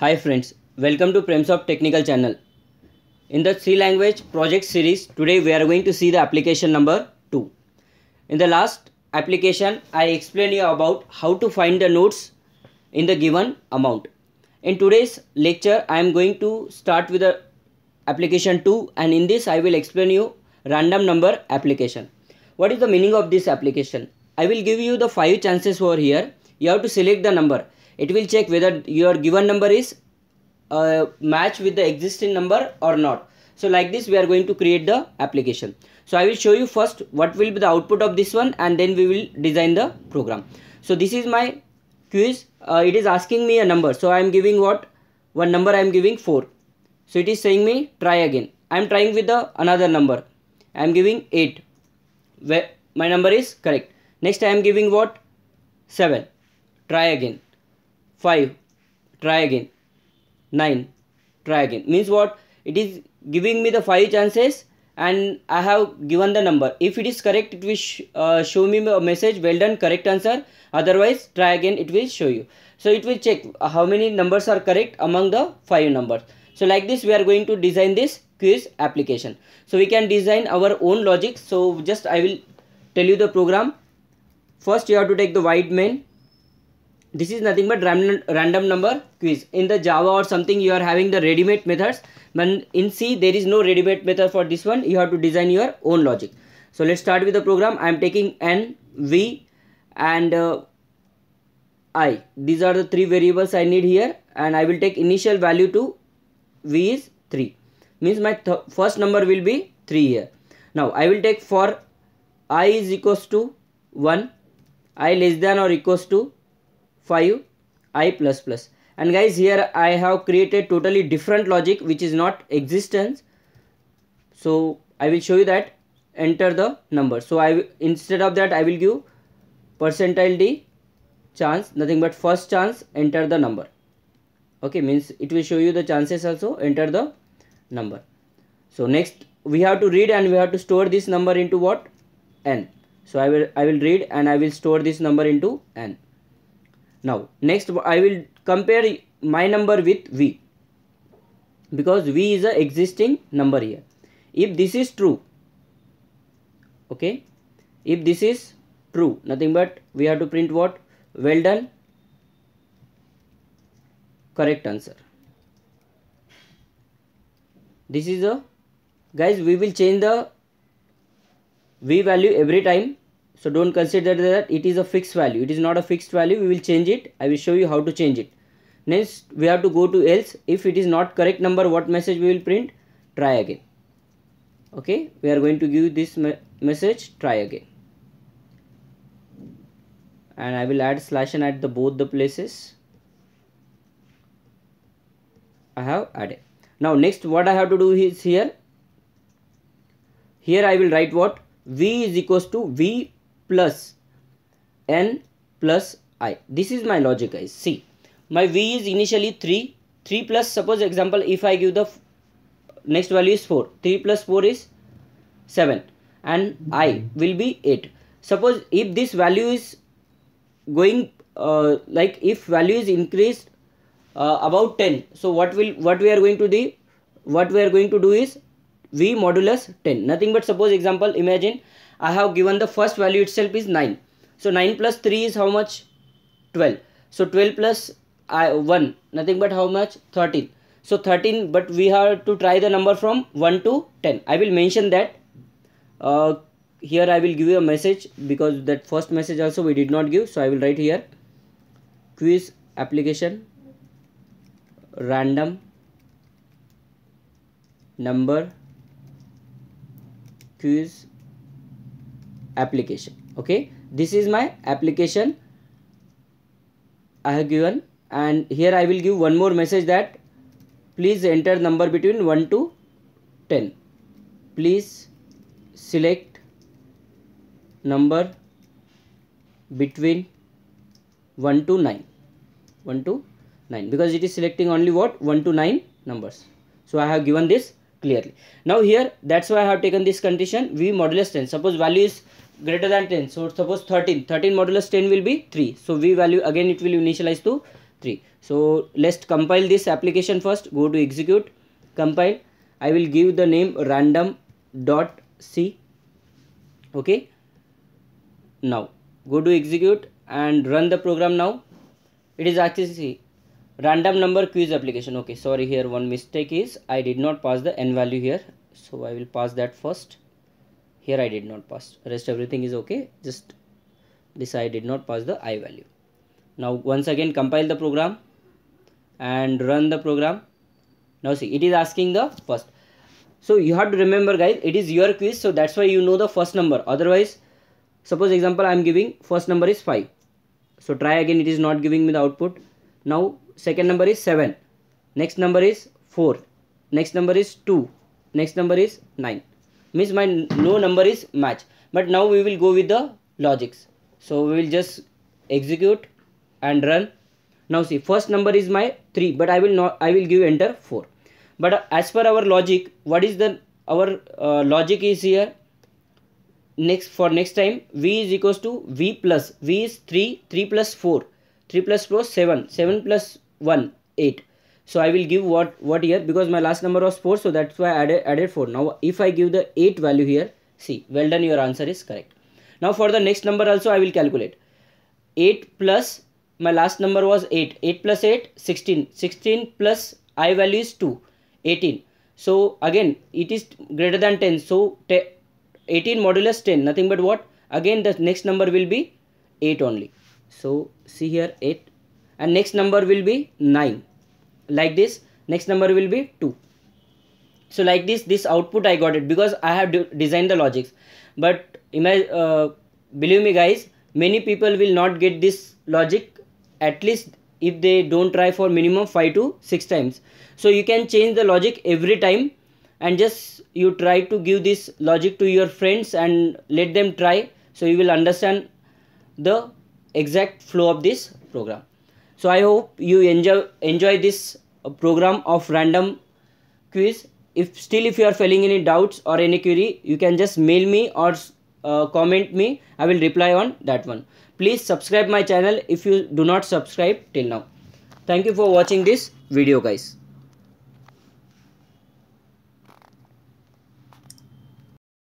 Hi friends, welcome to Premsoft Technical Channel. In the C language project series, today we are going to see the application number 2. In the last application, I explained you about how to find the nodes in the given amount. In today's lecture, I am going to start with the application 2 and in this I will explain you random number application. What is the meaning of this application? I will give you the 5 chances over here. You have to select the number it will check whether your given number is uh, match with the existing number or not. So like this we are going to create the application. So i will show you first what will be the output of this one and then we will design the program. So this is my quiz. Uh, it is asking me a number. So i am giving what? One number i am giving 4 so it is saying me try again. I am trying with the another number. I am giving 8 where my number is correct. Next i am giving what? 7 try again 5 try again. 9 try again. Means what? It is giving me the 5 chances and I have given the number. If it is correct it will sh uh, show me a message. Well done correct answer. Otherwise try again it will show you. So it will check how many numbers are correct among the 5 numbers. So like this we are going to design this quiz application. So we can design our own logic. So just I will tell you the program. First you have to take the void main this is nothing but random, random number quiz. In the java or something you are having the ready-made methods. But in c there is no ready-made method for this one. You have to design your own logic. So let's start with the program. I am taking n v and uh, i. These are the three variables i need here and i will take initial value to v is 3 means my first number will be 3 here. Now i will take for i is equals to 1 i less than or equals to 5 i plus plus. And guys here I have created totally different logic which is not existence. So I will show you that. Enter the number. So I instead of that I will give percentile d chance nothing but first chance enter the number. Okay means it will show you the chances also enter the number. So next we have to read and we have to store this number into what? N. So I will I will read and I will store this number into n now next I will compare my number with V because V is a existing number here. If this is true, okay, if this is true, nothing but we have to print what? Well done, correct answer. This is a, guys, we will change the V value every time so don't consider that it is a fixed value. It is not a fixed value. We will change it. I will show you how to change it. Next we have to go to else. If it is not correct number what message we will print? Try again. Okay? We are going to give this me message. Try again. And i will add slash n at the both the places. I have added. Now next what i have to do is here. Here i will write what? V is equals to v plus n plus i. This is my logic guys. See my v is initially 3 3 plus suppose example if i give the next value is 4 3 plus 4 is 7 and i will be 8 suppose if this value is going uh, like if value is increased uh, about 10 so what will what we are going to do? What we are going to do is v modulus 10 nothing but suppose example imagine I have given the first value itself is 9. So 9 plus 3 is how much? 12. So 12 plus I, 1 nothing but how much? 13. So 13 but we have to try the number from 1 to 10. I will mention that. Uh, here I will give you a message because that first message also we did not give. So I will write here quiz application random number quiz application. Okay? This is my application. I have given. And here I will give one more message that please enter number between 1 to 10 please select number between 1 to 9 1 to 9 because it is selecting only what? 1 to 9 numbers. So I have given this clearly. Now here that's why I have taken this condition. V modulus 10 suppose value is greater than 10 so suppose 13 13 modulus 10 will be 3 so v value again it will initialize to 3 so let's compile this application first. Go to execute. Compile. I will give the name random dot c. Okay? Now go to execute and run the program now. It is actually random number quiz application. Okay sorry here one mistake is i did not pass the n value here. So i will pass that first here i did not pass. Rest everything is okay. Just this i did not pass the i value. Now once again compile the program and run the program. Now see it is asking the first. So you have to remember guys it is your quiz so that's why you know the first number. Otherwise suppose example i am giving first number is 5 so try again it is not giving me the output. Now second number is 7 next number is 4 next number is 2 next number is 9 means my no number is match. But now we will go with the logics. So we will just execute and run. Now see first number is my 3 but i will not i will give enter 4 but as per our logic what is the our uh, logic is here. Next for next time v is equals to v plus v is 3 3 plus 4 3 plus 4 7 7 plus 1 8 so i will give what what here because my last number was 4 so that's why i added, added 4 now if i give the 8 value here see well done your answer is correct. Now for the next number also i will calculate. 8 plus my last number was 8 8 plus 8 16 16 plus i value is 2 18 so again it is greater than 10 so 18 modulus 10 nothing but what? Again the next number will be 8 only. So see here 8 and next number will be 9 like this next number will be 2 so like this this output i got it because i have designed the logics. But imagine uh, believe me guys many people will not get this logic at least if they don't try for minimum 5 to 6 times. So you can change the logic every time and just you try to give this logic to your friends and let them try. So you will understand the exact flow of this program so i hope you enjoy enjoy this uh, program of random quiz. If still if you are feeling any doubts or any query you can just mail me or uh, comment me. I will reply on that one. Please subscribe my channel if you do not subscribe till now. Thank you for watching this video guys